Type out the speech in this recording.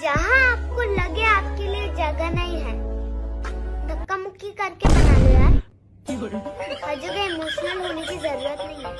जहाँ आपको लगे आपके लिए जगह नहीं है। धक्का मुक्की करके बना लो यार। हर जगह इमोशनल होने की ज़रूरत नहीं है।